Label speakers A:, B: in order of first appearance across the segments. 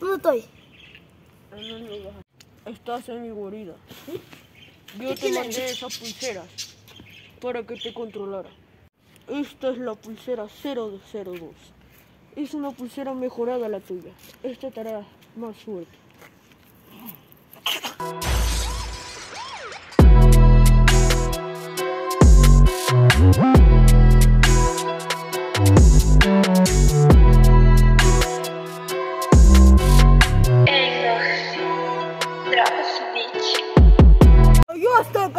A: ¿Dónde estoy?
B: Estás en mi guarida. Yo te mandé esas pulseras para que te controlara. Esta es la pulsera 002. Es una pulsera mejorada la tuya. Esta te hará más fuerte.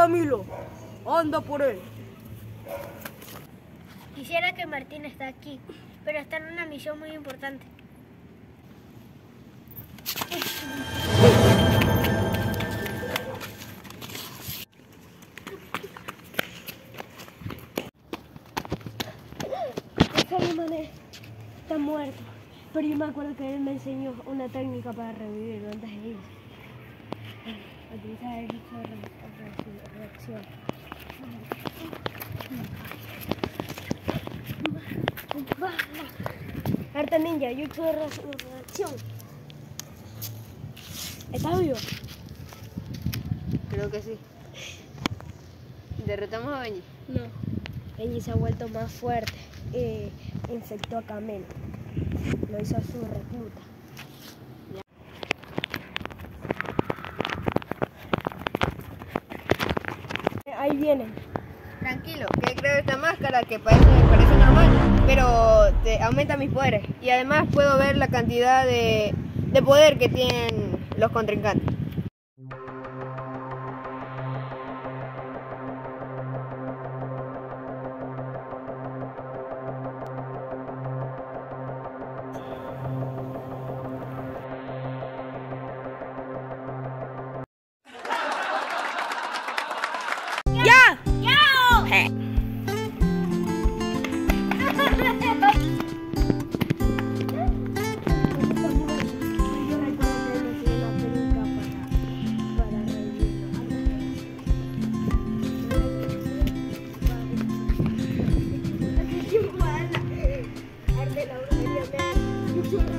B: Camilo! Anda por él.
A: Quisiera que Martín está aquí, pero está en una misión muy importante. Ese está muerto, pero yo me acuerdo que él me enseñó una técnica para revivirlo antes de irse. Utilizar el bicho de re- reacción. Harta ninja, hecho de re- reacción. ¿Estás vivo?
C: Creo que sí. ¿Derrotamos a Benji?
A: No. Benji se ha vuelto más fuerte. Eh, infectó a Camelo. Lo hizo a su recluta.
C: Tranquilo, que creo esta máscara que parece, parece normal, pero aumenta mis poderes. Y además puedo ver la cantidad de poder que tienen los contrincantes. Thank.